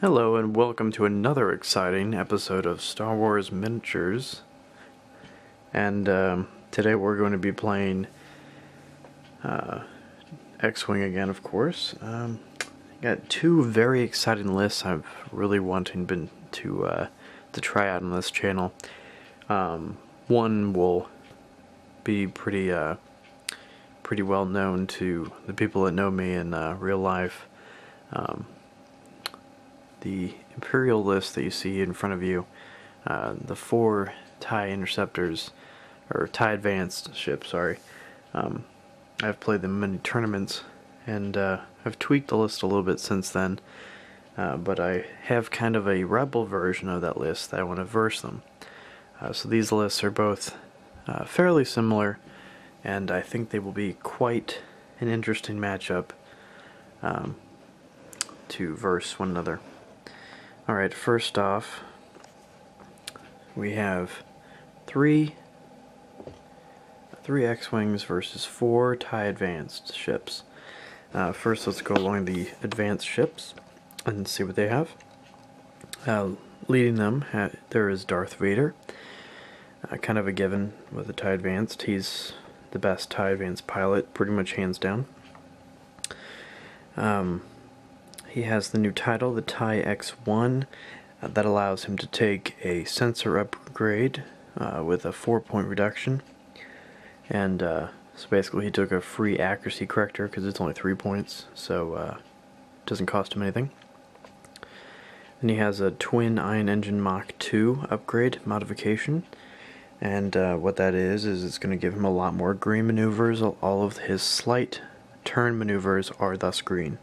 Hello, and welcome to another exciting episode of Star Wars Miniatures. And um, today we're going to be playing uh, X Wing again, of course. Um, got two very exciting lists I've really wanting been to uh, to try out on this channel. Um, one will be pretty uh, pretty well known to the people that know me in uh, real life. Um, the Imperial list that you see in front of you, uh, the four TIE interceptors, or TIE advanced ships, sorry. Um, I've played them in many tournaments, and uh, I've tweaked the list a little bit since then. Uh, but I have kind of a rebel version of that list that I want to verse them. Uh, so these lists are both uh, fairly similar, and I think they will be quite an interesting matchup um, to verse one another. Alright, first off, we have three three X-Wings versus four TIE Advanced ships. Uh, first, let's go along the advanced ships and see what they have. Uh, leading them, there is Darth Vader. Uh, kind of a given with the TIE Advanced. He's the best TIE Advanced pilot, pretty much hands down. Um, he has the new title, the TIE X1, uh, that allows him to take a sensor upgrade uh, with a 4 point reduction. And uh, so basically, he took a free accuracy corrector because it's only 3 points, so uh, doesn't cost him anything. And he has a twin ion engine Mach 2 upgrade modification. And uh, what that is, is it's going to give him a lot more green maneuvers. All of his slight turn maneuvers are thus green.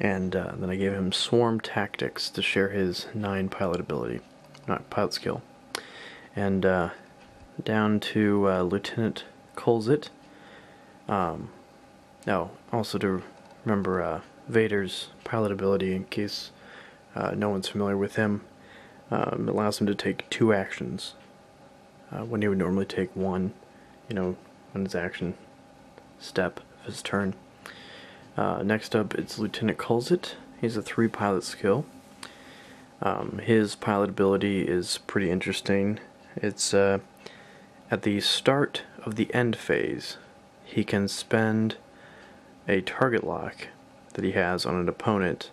And uh, then I gave him Swarm Tactics to share his 9 pilot ability, not pilot skill. And uh, down to uh, Lieutenant Colzet. Um, oh, also to remember uh, Vader's pilot ability in case uh, no one's familiar with him. Um, allows him to take two actions uh, when he would normally take one, you know, on his action step of his turn. Uh, next up, it's Lieutenant Colzet. He's a three pilot skill. Um, his pilot ability is pretty interesting. It's uh, at the start of the end phase, he can spend a target lock that he has on an opponent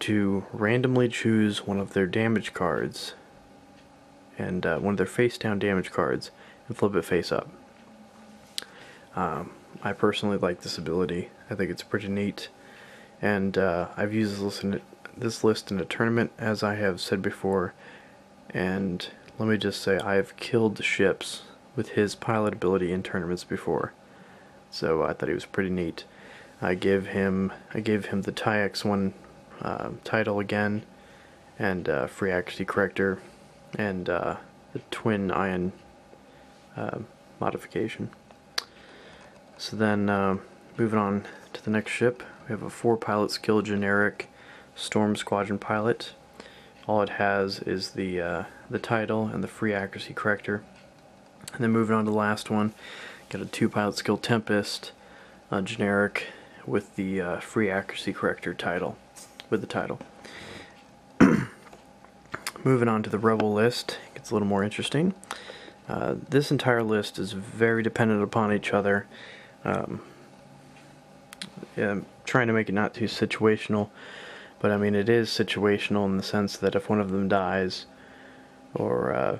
to randomly choose one of their damage cards and uh, one of their face down damage cards and flip it face up. Um, I personally like this ability. I think it's pretty neat, and uh, I've used this list, in, this list in a tournament, as I have said before, and let me just say I have killed the ships with his pilot ability in tournaments before, so I thought he was pretty neat. I gave him I gave him the TIE X1 uh, title again, and uh, free accuracy corrector, and uh, the twin ion uh, modification. So then, uh, moving on to the next ship, we have a four pilot skill generic Storm Squadron pilot. All it has is the uh, the title and the free accuracy corrector. And then moving on to the last one, got a two pilot skill Tempest, uh, generic with the uh, free accuracy corrector title, with the title. moving on to the Rebel list, it gets a little more interesting. Uh, this entire list is very dependent upon each other um, yeah, trying to make it not too situational, but I mean it is situational in the sense that if one of them dies, or uh,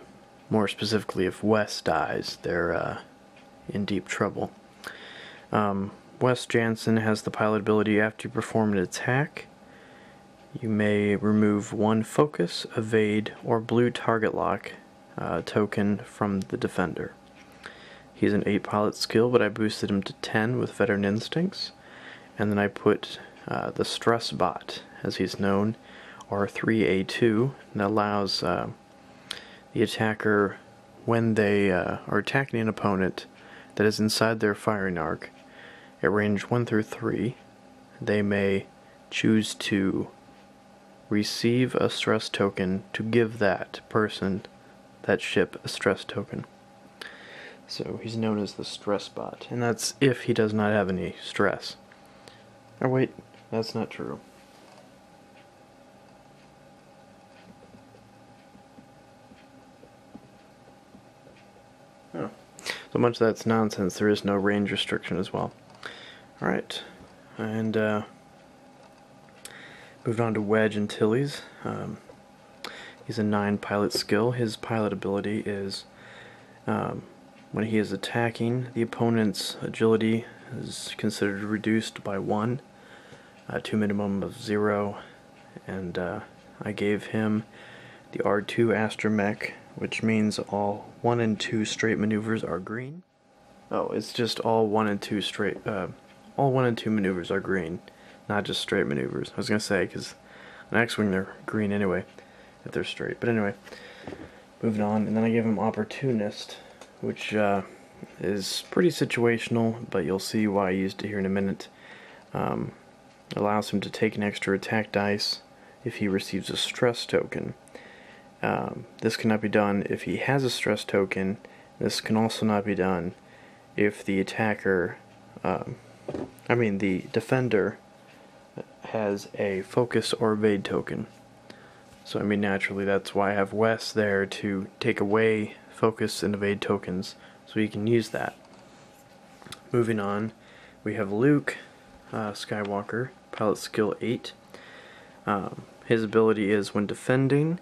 more specifically, if Wes dies, they're uh, in deep trouble. Um, Wes Janson has the pilot ability after you perform an attack. You may remove one focus, evade, or blue target lock uh, token from the defender. He's an 8 pilot skill, but I boosted him to 10 with Veteran Instincts. And then I put uh, the Stress Bot, as he's known, R3A2, that allows uh, the attacker, when they uh, are attacking an opponent that is inside their firing arc, at range 1 through 3, they may choose to receive a stress token to give that person, that ship, a stress token. So he's known as the stress bot, and that's if he does not have any stress. Oh, wait, that's not true. Oh. So much of that's nonsense. There is no range restriction as well. Alright, and uh, moved on to Wedge Antilles. Um, he's a 9 pilot skill. His pilot ability is. Um, when he is attacking, the opponent's agility is considered reduced by 1 uh, to minimum of 0. And uh, I gave him the R2 Astromech, which means all 1 and 2 straight maneuvers are green. Oh, it's just all 1 and 2 straight, uh, all 1 and 2 maneuvers are green, not just straight maneuvers. I was going to say, because an X-Wing they're green anyway, if they're straight. But anyway, moving on, and then I gave him Opportunist, which uh, is pretty situational, but you'll see why I used it here in a minute. Um, allows him to take an extra attack dice if he receives a stress token. Um, this cannot be done if he has a stress token. This can also not be done if the attacker, um, I mean the defender, has a focus or evade token. So I mean naturally that's why I have Wes there to take away focus and evade tokens so you can use that. Moving on, we have Luke uh, Skywalker, pilot skill 8. Um, his ability is when defending,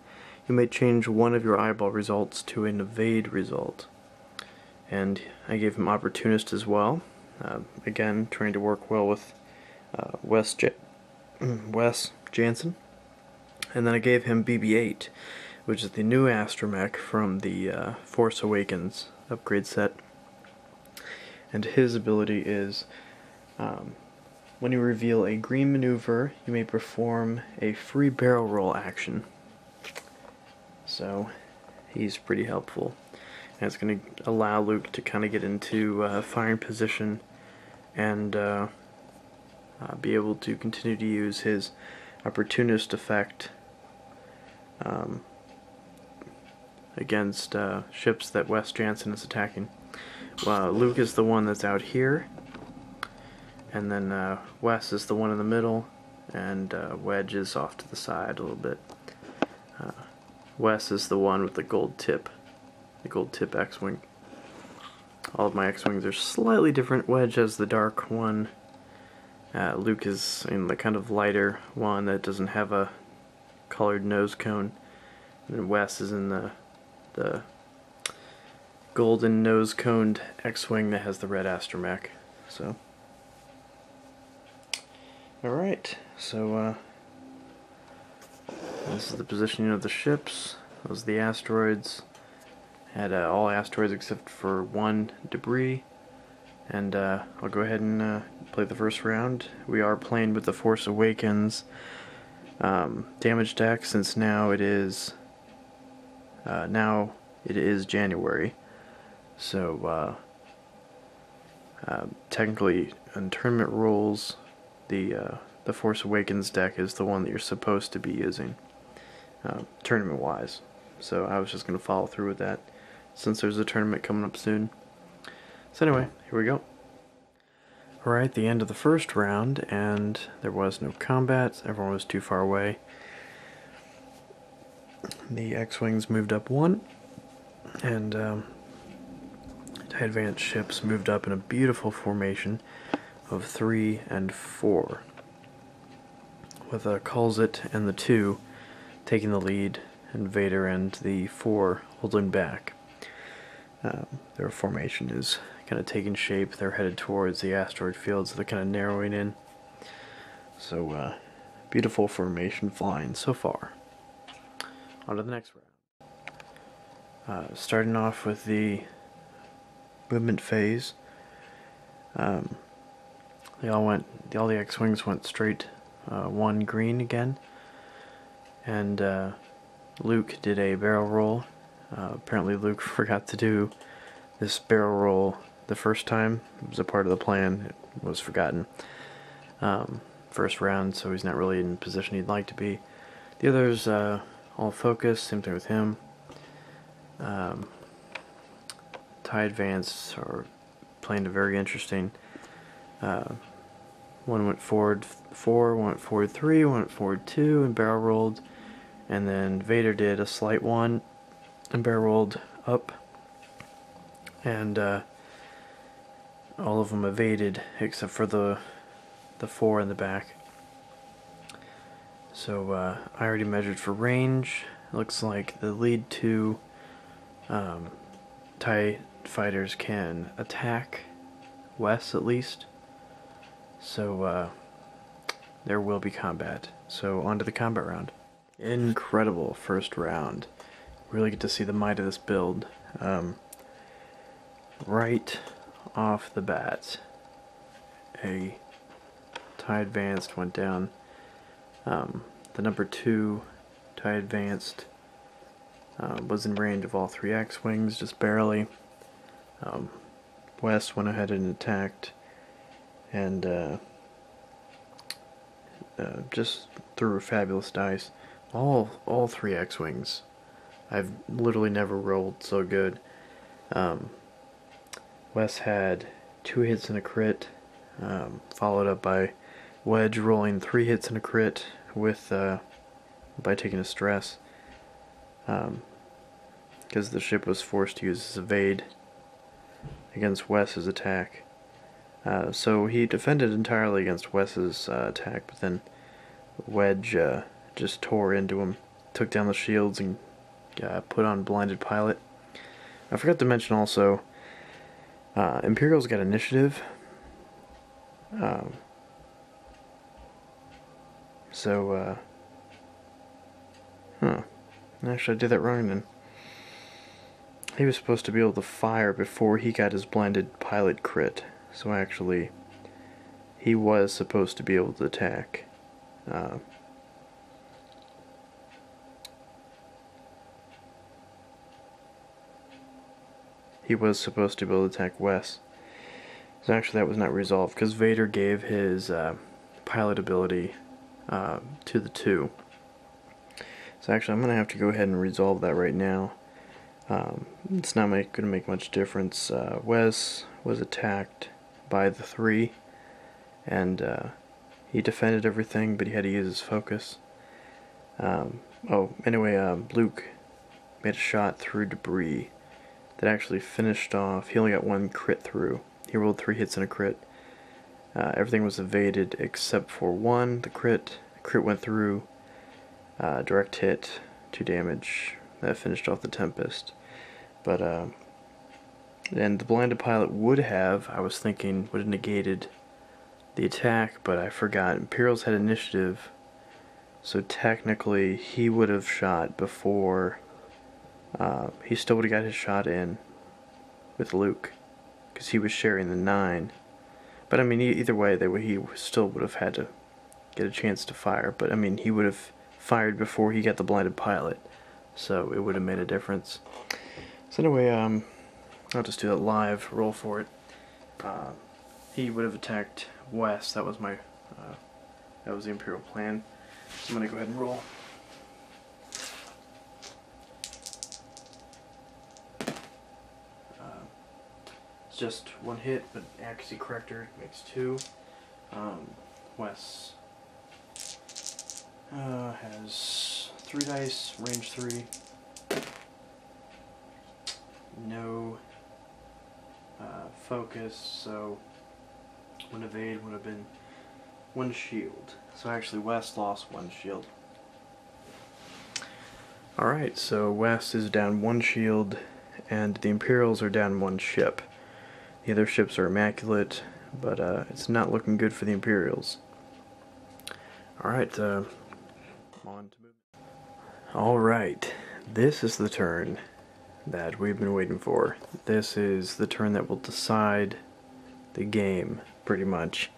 you may change one of your eyeball results to an evade result. And I gave him opportunist as well. Uh, again, trying to work well with uh, Wes, J Wes Janson. And then I gave him BB-8, which is the new astromech from the uh, Force Awakens upgrade set. And his ability is um, when you reveal a green maneuver, you may perform a free barrel roll action. So, he's pretty helpful. And it's going to allow Luke to kind of get into uh, firing position and uh, uh, be able to continue to use his opportunist effect um, against uh, ships that Wes Janson is attacking. Well, Luke is the one that's out here, and then uh, Wes is the one in the middle, and uh, Wedge is off to the side a little bit. Uh, Wes is the one with the gold tip, the gold tip X-Wing. All of my X-Wings are slightly different. Wedge has the dark one. Uh, Luke is in the kind of lighter one that doesn't have a colored nose cone. And Wes is in the the golden nose coned X-Wing that has the red astromech. So Alright, so uh, this is the positioning of the ships. Those are the asteroids. Had uh, all asteroids except for one debris. And uh, I'll go ahead and uh, play the first round. We are playing with the Force Awakens um, damage deck since now it is uh, now it is January. So uh, uh, technically, in tournament rules, the uh, the Force Awakens deck is the one that you're supposed to be using, uh, tournament wise. So I was just gonna follow through with that, since there's a tournament coming up soon. So anyway, here we go. Alright, the end of the first round, and there was no combat. Everyone was too far away. The X-Wings moved up one, and um, TIE Advanced ships moved up in a beautiful formation of three and four, with a Colzet and the two taking the lead, and Vader and the four holding back. Um, their formation is kind of taking shape. They're headed towards the asteroid fields. They're kind of narrowing in. So, uh, beautiful formation flying so far. On to the next round. Uh, starting off with the movement phase. Um, they all went, all the X-Wings went straight uh, one green again. And uh, Luke did a barrel roll. Uh, apparently Luke forgot to do this barrel roll the first time. It was a part of the plan. It was forgotten. Um, first round, so he's not really in position he'd like to be. The others uh, all focus. Same thing with him. Um, TIE Advance are playing a very interesting. Uh, one went forward four, one went forward three, one went forward two, and barrel rolled. And then Vader did a slight one and barrel rolled up and uh, all of them evaded except for the the four in the back. So uh, I already measured for range. looks like the lead two um, TIE fighters can attack Wes at least. So uh, there will be combat. So on to the combat round. Incredible first round. Really get to see the might of this build. Um, right off the bat, a TIE Advanced went down. Um, the number two TIE Advanced uh, was in range of all three X-Wings, just barely. Um, went ahead and attacked, and uh, uh, just threw a fabulous dice. All all three X-Wings. I've literally never rolled so good. Um, Wes had two hits and a crit, um, followed up by Wedge rolling three hits and a crit with uh, by taking a stress, because um, the ship was forced to use his evade against Wes's attack. Uh, so he defended entirely against Wes's uh, attack, but then Wedge uh, just tore into him, took down the shields, and put on blinded pilot. I forgot to mention also uh, Imperial's got initiative. Um, so, uh, huh. Actually, I did that wrong then. He was supposed to be able to fire before he got his blinded pilot crit. So actually, he was supposed to be able to attack. Uh, he was supposed to be able to attack Wes. So actually that was not resolved because Vader gave his uh, pilot ability uh, to the two. So actually I'm going to have to go ahead and resolve that right now. Um, it's not going to make much difference. Uh, Wes was attacked by the three and uh, he defended everything but he had to use his focus. Um, oh, anyway, um, Luke made a shot through debris that actually finished off. He only got one crit through. He rolled three hits and a crit. Uh, everything was evaded except for one, the crit. Crit went through. Uh, direct hit, two damage. That finished off the Tempest. But, uh, and the blinded pilot would have, I was thinking, would have negated the attack, but I forgot. Imperials had initiative, so technically he would have shot before uh, he still would have got his shot in with Luke because he was sharing the nine. But I mean, either way, they would, he still would have had to get a chance to fire. But I mean, he would have fired before he got the blinded pilot, so it would have made a difference. So anyway, um, I'll just do that live. Roll for it. Uh, he would have attacked Wes. That was my, uh, that was the Imperial plan. So I'm gonna go ahead and roll. Just one hit, but accuracy corrector makes two. Um, Wes uh, has three dice, range three. No uh, focus, so one evade would have been one shield. So actually Wes lost one shield. Alright, so Wes is down one shield, and the Imperials are down one ship. The other ships are immaculate, but uh, it's not looking good for the Imperials. Alright, uh, on to move. Alright, this is the turn that we've been waiting for. This is the turn that will decide the game, pretty much.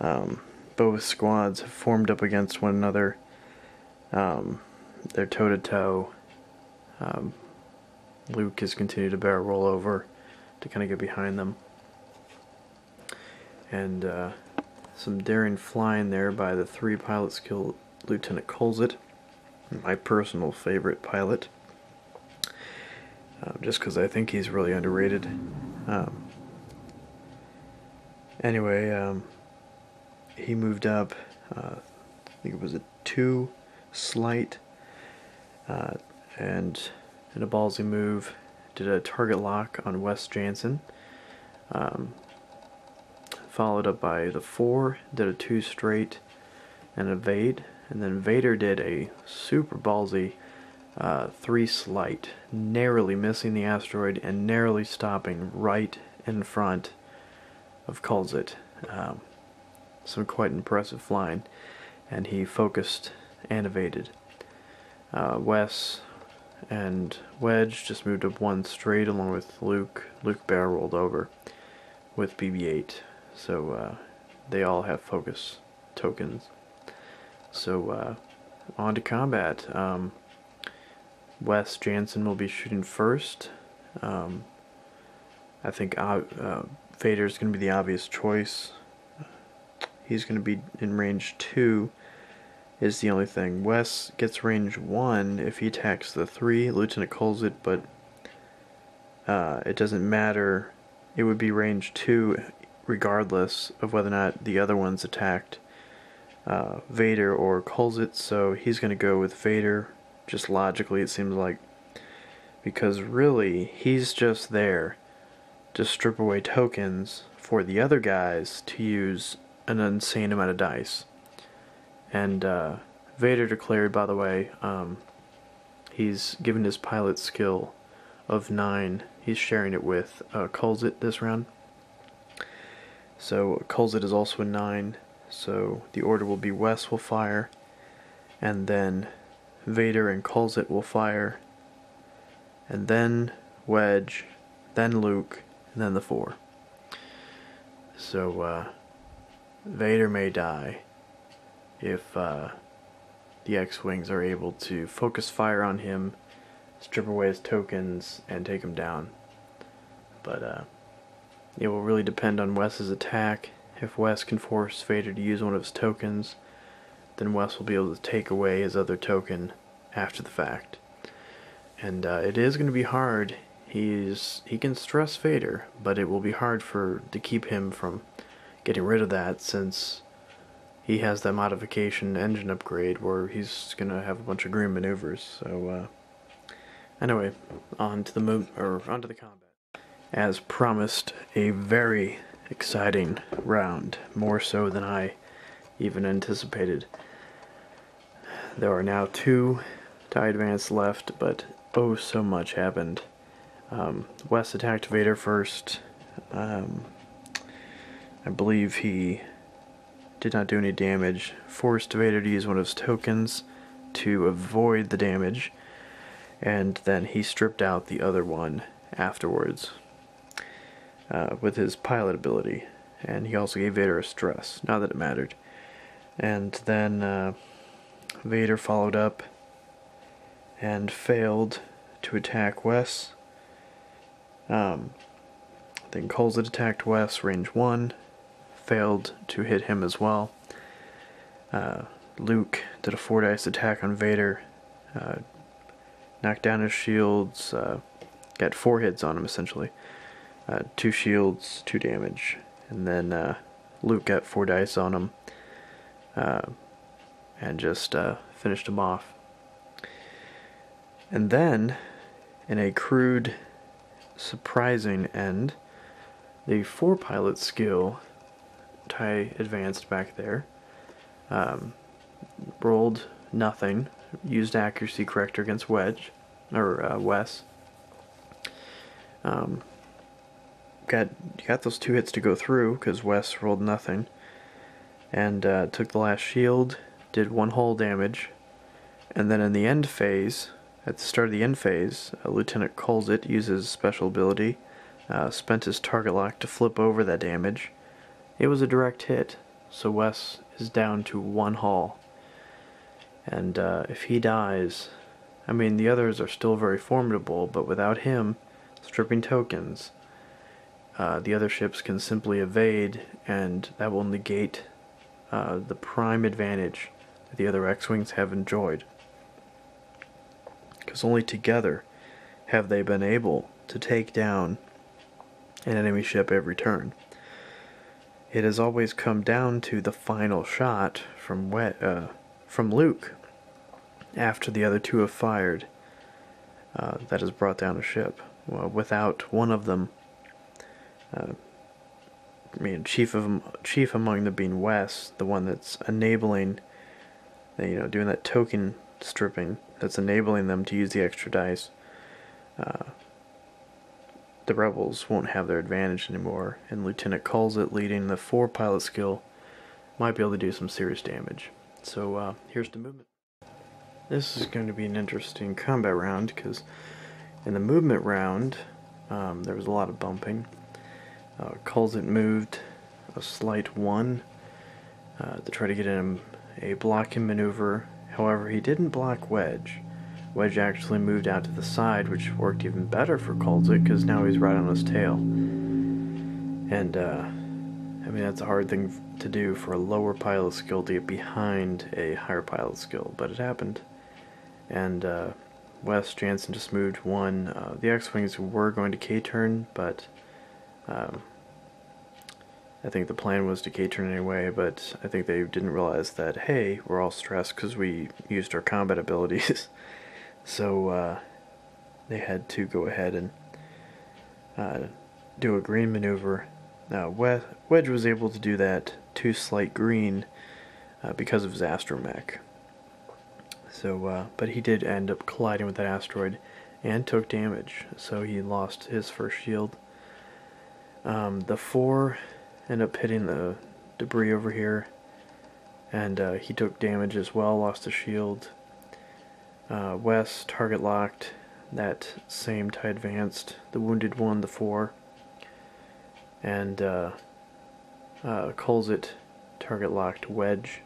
Um, both squads have formed up against one another. Um, they're toe to toe. Um, Luke has continued to barrel roll over to kind of get behind them. And uh, some daring flying there by the three pilots killed Lieutenant Colzet, my personal favorite pilot. Uh, just because I think he's really underrated. Um, anyway, um, he moved up, uh, I think it was a two slight, uh, and in a ballsy move, did a target lock on Wes Janson. Um, followed up by the 4, did a 2 straight and evade. And then Vader did a super ballsy uh, 3 slight, narrowly missing the asteroid and narrowly stopping right in front of Colzet. Um, some quite impressive flying. And he focused and evaded. Uh, Wes and Wedge just moved up one straight along with Luke. Luke Bear rolled over with BB-8. So uh, they all have focus tokens. So uh, on to combat. Um, Wes Janson will be shooting first. Um, I think uh, Vader is going to be the obvious choice. He's going to be in range 2 is the only thing. Wes gets range 1 if he attacks the 3. Lieutenant Colzet, but uh, it doesn't matter. It would be range 2 regardless of whether or not the other one's attacked uh, Vader or Colzet. So he's going to go with Vader. Just logically, it seems like. Because really, he's just there to strip away tokens for the other guys to use an insane amount of dice. And uh, Vader declared, by the way, um, he's given his pilot skill of 9. He's sharing it with uh, Colzet this round. So Colzet is also a 9. So the order will be Wes will fire, and then Vader and Kulzit will fire, and then Wedge, then Luke, and then the 4. So uh, Vader may die if uh, the X-Wings are able to focus fire on him, strip away his tokens, and take him down. But uh, it will really depend on Wes's attack. If Wes can force Vader to use one of his tokens, then Wes will be able to take away his other token after the fact. And uh, it is going to be hard. He's he can stress Vader, but it will be hard for to keep him from getting rid of that since he has that modification engine upgrade where he's gonna have a bunch of green maneuvers. So uh, anyway, on to the move or on to the combat. As promised, a very exciting round, more so than I even anticipated. There are now two tie advance left, but oh, so much happened. Um, Wes attacked Vader first. Um, I believe he did not do any damage, forced Vader to use one of his tokens to avoid the damage, and then he stripped out the other one afterwards uh, with his pilot ability, and he also gave Vader a stress, not that it mattered. And then uh, Vader followed up and failed to attack Wes. Um, then Colzet attacked Wes, range 1, failed to hit him as well. Uh, Luke did a four dice attack on Vader, uh, knocked down his shields, uh, got four hits on him essentially. Uh, two shields, two damage, and then uh, Luke got four dice on him, uh, and just finished him off. And then, in a crude, surprising end, the four pilot skill tie advanced back there. Um, rolled nothing. Used accuracy corrector against Wedge or uh, Wes. Um, got got those two hits to go through because Wes rolled nothing, and uh, took the last shield. Did one hull damage, and then in the end phase, at the start of the end phase, uh, Lieutenant Colzet uses special ability, uh, spent his target lock to flip over that damage, it was a direct hit, so Wes is down to one hull. And uh, if he dies, I mean, the others are still very formidable, but without him stripping tokens, uh, the other ships can simply evade, and that will negate uh, the prime advantage that the other X-Wings have enjoyed. Because only together have they been able to take down an enemy ship every turn it has always come down to the final shot from wet, uh, from Luke after the other two have fired uh, that has brought down a ship. well, without one of them, uh, I mean, chief of chief among them being Wes, the one that's enabling, you know, doing that token stripping, that's enabling them to use the extra dice. Uh, the rebels won't have their advantage anymore, and Lieutenant Colzet leading the four pilot skill might be able to do some serious damage. So uh, here's the movement. This is going to be an interesting combat round because in the movement round um, there was a lot of bumping. Uh, it moved a slight one uh, to try to get him a blocking maneuver. However, he didn't block Wedge. Wedge actually moved out to the side, which worked even better for Colzet because now he's right on his tail. And, uh, I mean, that's a hard thing to do for a lower pilot skill to get behind a higher pilot skill, but it happened. And, uh, Wes Janson just moved one. Uh, the X-Wings were going to K-turn, but um, I think the plan was to K-turn anyway, but I think they didn't realize that, hey, we're all stressed because we used our combat abilities. so uh, they had to go ahead and uh, do a green maneuver. Now, Wedge was able to do that to slight green uh, because of his astromech. So, uh, but he did end up colliding with that asteroid and took damage, so he lost his first shield. Um, the four end up hitting the debris over here, and uh, he took damage as well, lost a shield. Uh, Wes target locked that same TIE advanced, the wounded one, the four, and uh, uh, it target locked Wedge.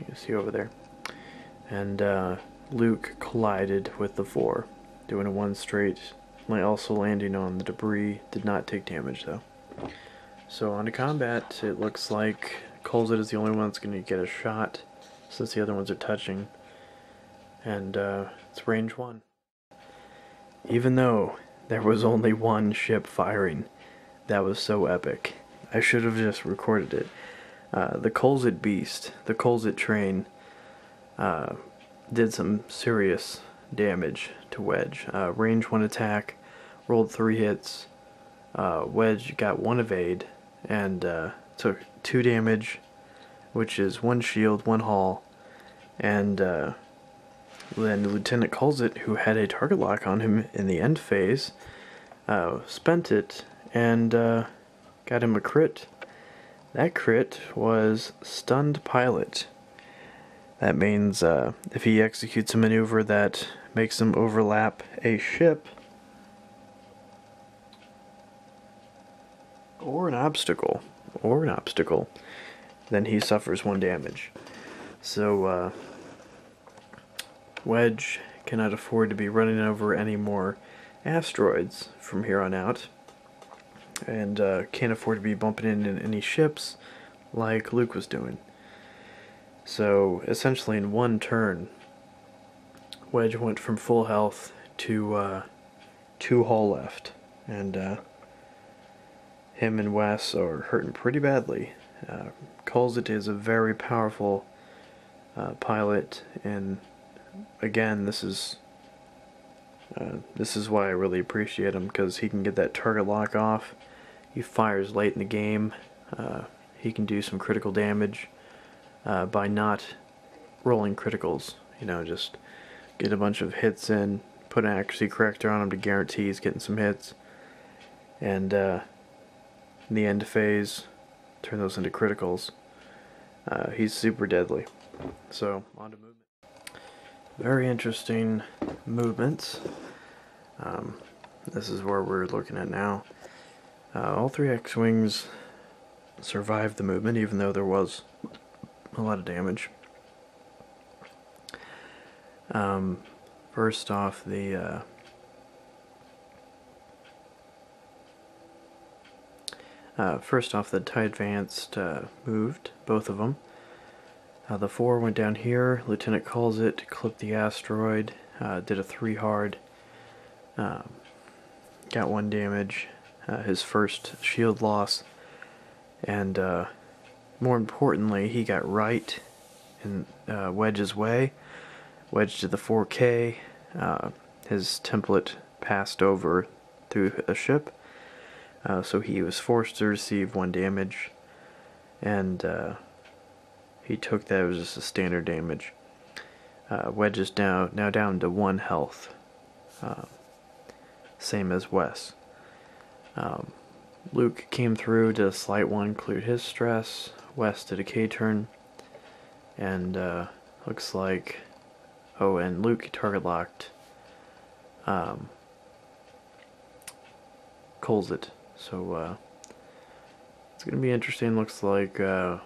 You can see over there, and uh, Luke collided with the four, doing a one straight also landing on the debris. Did not take damage though. So on to combat, it looks like Colzet is the only one that's going to get a shot since the other ones are touching. And uh, it's range one. Even though there was only one ship firing, that was so epic. I should have just recorded it. Uh, the Colzet Beast, the Colzet train, uh, did some serious damage to Wedge. Uh, range 1 attack, rolled 3 hits. Uh, Wedge got 1 evade and uh, took 2 damage, which is 1 shield, 1 hull. And uh, then the Lieutenant Colzet, who had a target lock on him in the end phase, uh, spent it and uh, got him a crit. That crit was Stunned Pilot. That means uh, if he executes a maneuver that makes him overlap a ship or an obstacle, or an obstacle, then he suffers one damage. So, uh, Wedge cannot afford to be running over any more asteroids from here on out, and uh, can't afford to be bumping into any ships like Luke was doing. So essentially, in one turn, Wedge went from full health to uh, two hull left, and uh, him and Wes are hurting pretty badly. Uh, Colzet is a very powerful uh, pilot, and again, this is uh, this is why I really appreciate him because he can get that target lock off. He fires late in the game. Uh, he can do some critical damage uh, by not rolling criticals. You know, just get a bunch of hits in, put an accuracy corrector on him to guarantee he's getting some hits, and uh, in the end phase, turn those into criticals. Uh, he's super deadly. So, on to movement. Very interesting movements. Um, this is where we're looking at now. Uh, all three X-Wings survived the movement, even though there was a lot of damage. Um, first off, the uh, uh, first off, the TIE Advanced uh, moved, both of them. Uh, the four went down here. Lieutenant Colzet, clipped the asteroid, uh, did a three hard, um, got one damage, uh, his first shield loss, and more importantly, he got right in uh, Wedge's way. Wedge to the 4K. Uh, his template passed over through a ship. Uh, so he was forced to receive one damage, and uh, he took that. It was just a standard damage. Uh, Wedge is now now down to one health, uh, same as Wes. Um, Luke came through, did a slight one, cleared his stress. Wes did a K turn, and uh, looks like. Oh, and Luke target locked. Um, Colzet. So uh, it's gonna be interesting. Looks like uh,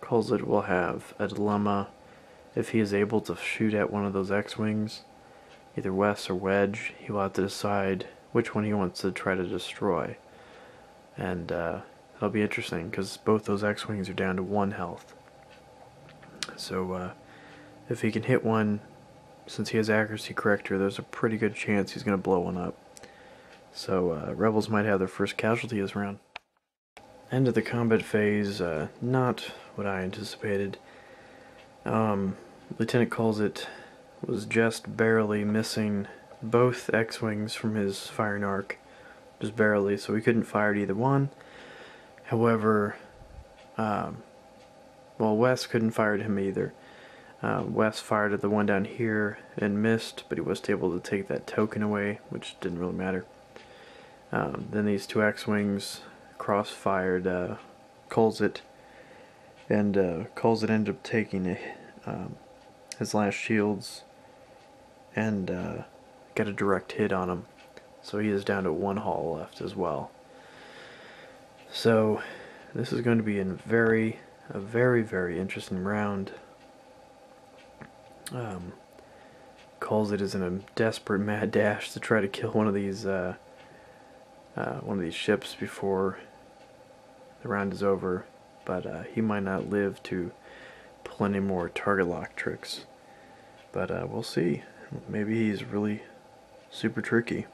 Colzet will have a dilemma if he is able to shoot at one of those X-wings, either Wes or Wedge. He will have to decide which one he wants to try to destroy, and uh, that'll be interesting because both those X-wings are down to one health. So uh, if he can hit one, since he has accuracy corrector, there's a pretty good chance he's going to blow one up. So uh, rebels might have their first casualty this round. End of the combat phase, uh, not what I anticipated. Um, Lieutenant Colzet was just barely missing both X-wings from his firing arc, just barely, so he couldn't fire at either one. However, um, well, Wes couldn't fire at him either. Uh, Wes fired at the one down here and missed, but he was able to take that token away, which didn't really matter. Um, then these two X-Wings cross-fired uh, it, and uh, it ended up taking a, um, his last shields and uh, got a direct hit on him. So he is down to one hull left as well. So this is going to be a very, a very, very interesting round. Um, Colzet is in a desperate mad dash to try to kill one of these uh, uh, one of these ships before the round is over, but uh, he might not live to pull any more target lock tricks. But uh, we'll see. Maybe he's really super tricky.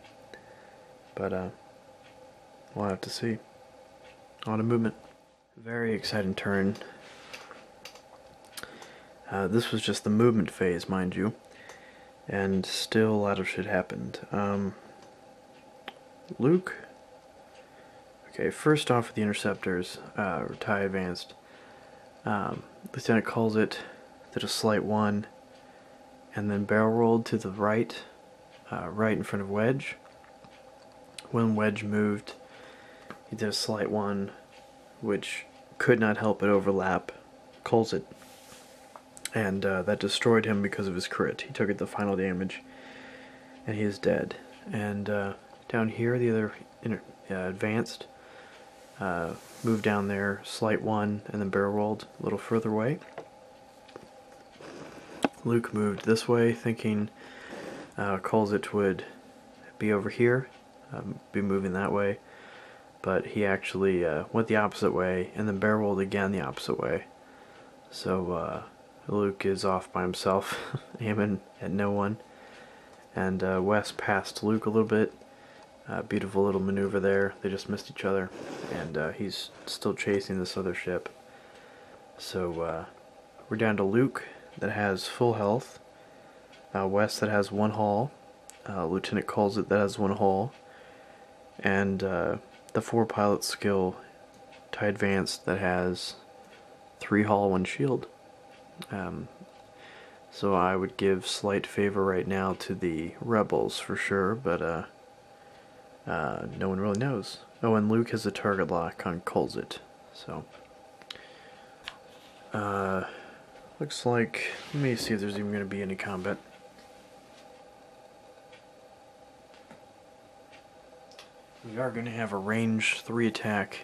But uh, we'll have to see. On a movement. Very exciting turn. Uh, this was just the movement phase, mind you. And still a lot of shit happened. Um, Luke Okay, first off the interceptors, uh, TIE Advanced. Um, Lieutenant Colzet, did a slight one, and then barrel rolled to the right, uh, right in front of Wedge. When Wedge moved, he did a slight one, which could not help but overlap Colzet. And uh, that destroyed him because of his crit. He took it the final damage, and he is dead. And uh, down here, the other inter- uh, advanced uh, move down there, slight one, and then barrel rolled a little further away. Luke moved this way, thinking uh, would be over here, um, be moving that way, but he actually uh, went the opposite way and then barrel rolled again the opposite way. So uh, Luke is off by himself, aiming at no one, and uh, Wes passed Luke a little bit uh, beautiful little maneuver there. They just missed each other, and uh, he's still chasing this other ship. So uh, we're down to Luke that has full health, uh, Wes that has one hull, uh, Lieutenant Colzet that has one hull, and uh, the four pilot skill TIE Advanced that has three hull, one shield. Um, so I would give slight favor right now to the rebels for sure, but uh, no one really knows. Oh, and Luke has a target lock on Colzet, so. Uh, looks like, let me see if there's even going to be any combat. We are going to have a range 3 attack,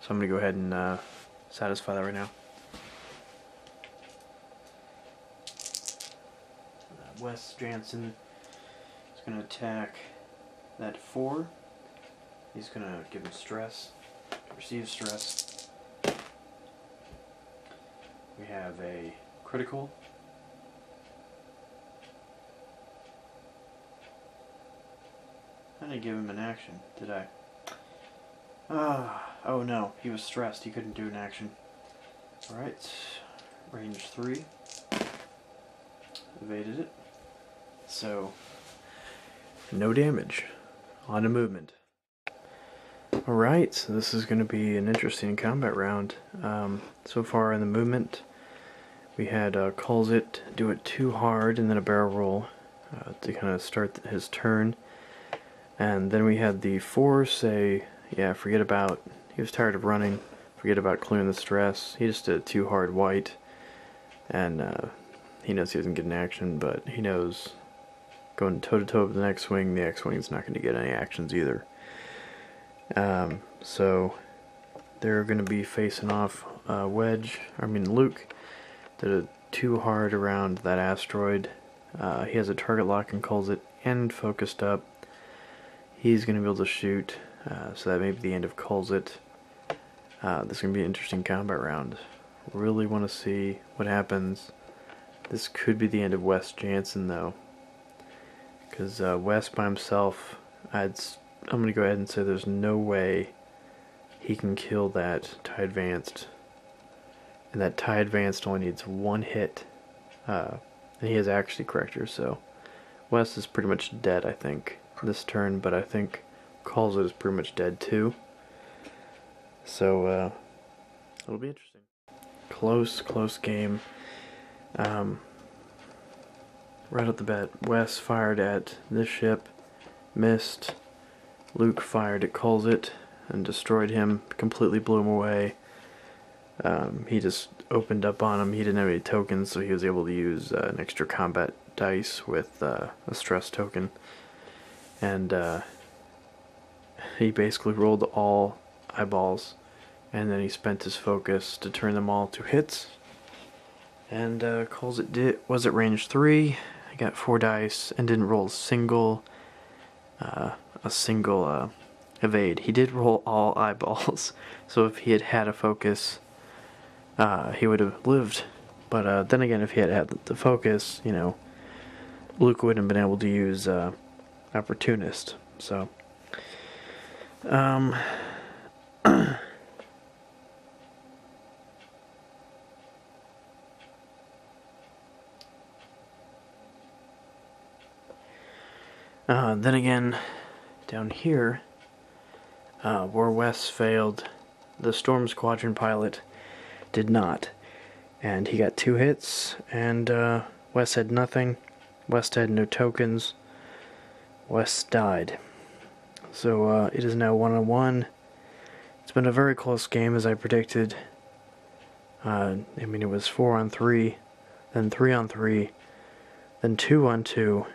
so I'm going to go ahead and uh, satisfy that right now. Uh, Wes Janson is going to attack that 4. He's going to give him stress, receive stress. We have a critical. I didn't give him an action, did I? Ah, oh no, he was stressed. He couldn't do an action. Alright, range 3. Evaded it. So, no damage on to movement. Alright, so this is going to be an interesting combat round. Um, so far in the movement, we had uh, Colzet, do it two hard, and then a barrel roll uh, to kind of start his turn. And then we had the four say, yeah, forget about, he was tired of running, forget about clearing the stress. He just did two hard white, and uh, he knows he doesn't get an action, but he knows going toe to toe with the next swing, the X wing is not going to get any actions either. Um, so they're going to be facing off uh, Wedge, I mean Luke, did it two hard around that asteroid. Uh, he has a target lock and Colzet and focused up. He's going to be able to shoot, uh, so that may be the end of calls it. Uh, this is going to be an interesting combat round. Really want to see what happens. This could be the end of Wes Janson though. Because uh, Wes by himself, I'd, I'm going to go ahead and say there's no way he can kill that TIE Advanced. And that TIE Advanced only needs one hit. Uh, and he has accuracy corrector, so Wes is pretty much dead, I think, this turn, but I think Colzet is pretty much dead too. So, uh, it'll be interesting. Close, close game. Um, right at the bat, Wes fired at this ship, missed. Luke fired at Colzet and destroyed him, completely blew him away. Um, he just opened up on him. He didn't have any tokens, so he was able to use uh, an extra combat dice with uh, a stress token. And uh, he basically rolled all eyeballs, and then he spent his focus to turn them all to hits. And uh, Colzet was at range three. I got four dice and didn't roll a single, uh, a single uh, evade. He did roll all eyeballs, so if he had had a focus, uh, he would have lived. But uh, then again, if he had had the focus, you know, Luke wouldn't have been able to use uh, opportunist. So, um. Uh, then again, down here, uh, where Wes failed, the Storm Squadron pilot did not. And he got two hits, and uh, Wes had nothing. Wes had no tokens. Wes died. So uh, it is now one on one. It's been a very close game, as I predicted. Uh, I mean, it was four on three, then three on three, then two on two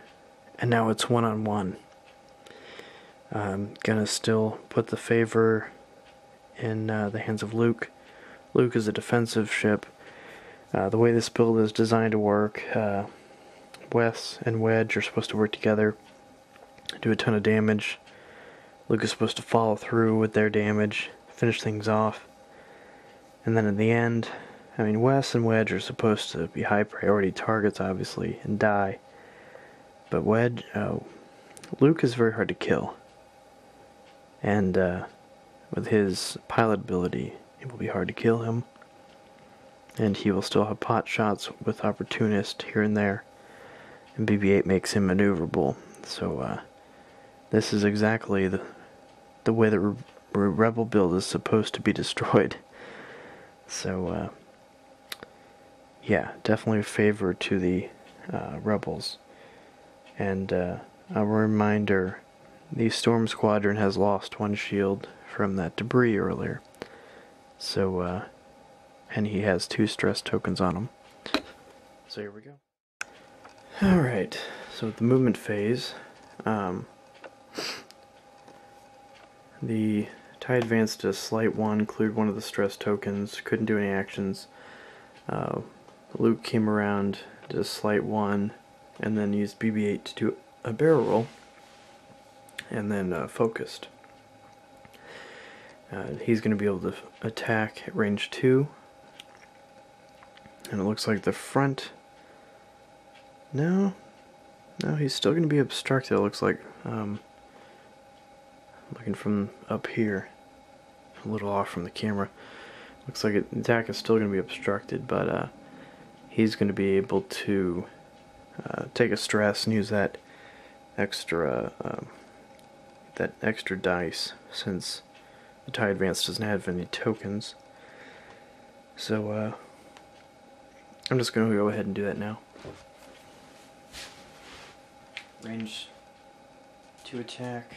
and now it's one on one. I'm gonna still put the favor in uh, the hands of Luke. Luke is a defensive ship. Uh, the way this build is designed to work, uh, Wes and Wedge are supposed to work together, do a ton of damage. Luke is supposed to follow through with their damage, finish things off. And then in the end, I mean, Wes and Wedge are supposed to be high priority targets, obviously, and die. But Wedge, uh, Luke is very hard to kill. And uh, with his pilot ability, it will be hard to kill him. And he will still have pot shots with Opportunist here and there. And BB-8 makes him maneuverable. So uh, this is exactly the the way the re Rebel build is supposed to be destroyed. So uh, yeah, definitely a favor to the uh, Rebels. And uh, a reminder the Storm Squadron has lost one shield from that debris earlier. So, uh, and he has two stress tokens on him. So here we go. Alright, so the movement phase, um, the TIE advanced a slight one, cleared one of the stress tokens, couldn't do any actions. Uh, Luke came around, did a slight one, and then used BB-8 to do a barrel roll and then uh, focused. Uh, he's going to be able to attack at range 2 and it looks like the front no no he's still going to be obstructed it looks like um, looking from up here a little off from the camera looks like attack is still going to be obstructed but uh, he's going to be able to uh, take a stress and use that extra um, that extra dice since the TIE Advance doesn't have any tokens. So, uh, I'm just going to go ahead and do that now. Range to attack.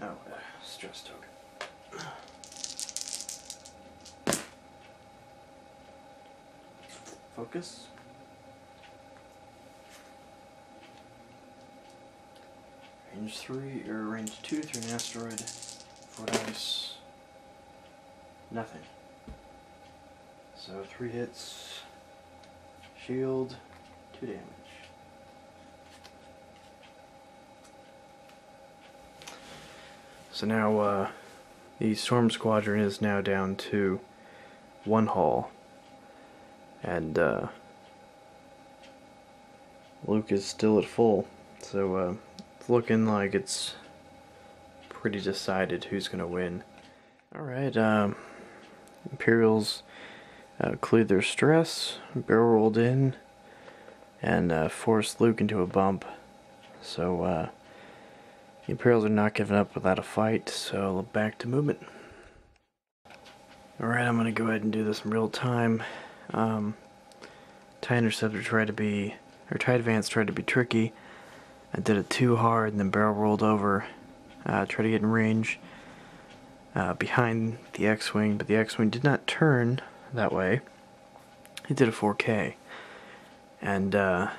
Oh, uh, stress token. Focus. Range 3, or range 2 through an asteroid. 4 dice. Nothing. So 3 hits. Shield. 2 damage. So now, uh, the Storm Squadron is now down to one hull. And, uh, Luke is still at full. So, uh, it's looking like it's pretty decided who's going to win. Alright, um, Imperials uh, cleared their stress, barrel rolled in, and uh, forced Luke into a bump. So, uh, the Imperials are not giving up without a fight, so back to movement. Alright, I'm gonna go ahead and do this in real time. Um, TIE Interceptor tried to be, or TIE Advance tried to be tricky. I did it two hard and then barrel rolled over. Uh, tried to get in range uh, behind the X-Wing, but the X-Wing did not turn that way. It did a 4K. And uh,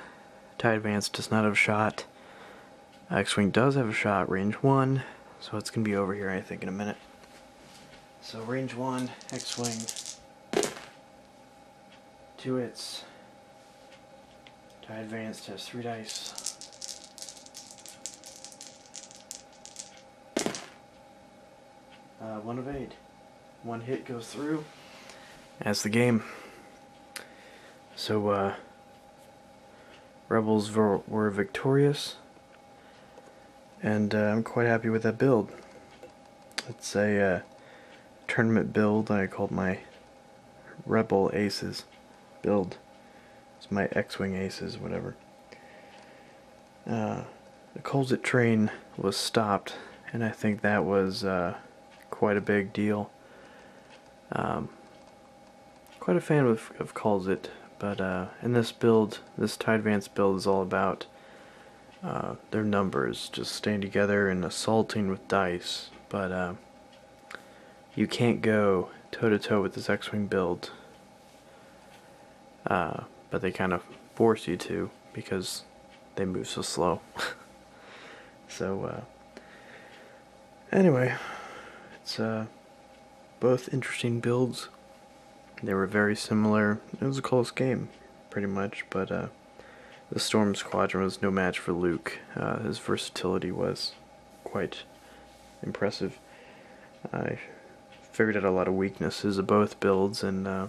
TIE Advance does not have a shot. X-Wing does have a shot, range 1, so it's going to be over here, I think, in a minute. So range 1, X-Wing, two hits. TIE Advanced has three dice. Uh, one of eight. One hit goes through. That's the game. So, uh, Rebels were victorious and uh, I'm quite happy with that build. It's a uh, tournament build I called my Rebel Aces build. It's my X-Wing Aces, whatever. Uh, the Colzet train was stopped, and I think that was uh, quite a big deal. Um, quite a fan of, of Colzet, but uh, in this build, this TIE Advance build is all about uh, their numbers, just staying together and assaulting with dice. But uh, you can't go toe to toe with this X-wing build. Uh, but they kind of force you to because they move so slow. so uh, anyway, it's uh, both interesting builds. They were very similar. It was a close game, pretty much, but uh, the Storm Squadron was no match for Luke. Uh, his versatility was quite impressive. I figured out a lot of weaknesses of both builds, and uh,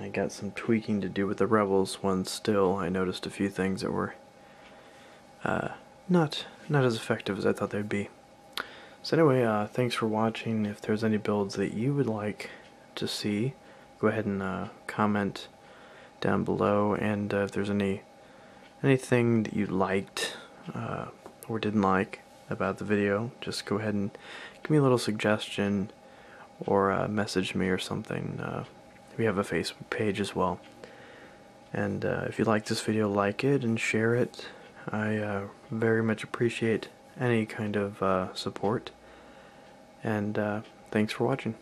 I got some tweaking to do with the Rebels one still. I noticed a few things that were uh, not not as effective as I thought they'd be. So anyway, uh, thanks for watching. If there's any builds that you would like to see, go ahead and uh, comment down below and uh, if there's any anything that you liked uh, or didn't like about the video just go ahead and give me a little suggestion or uh, message me or something we have a Facebook page as well. And uh, if you like this video like it and share it. I uh, very much appreciate any kind of support. And thanks for watching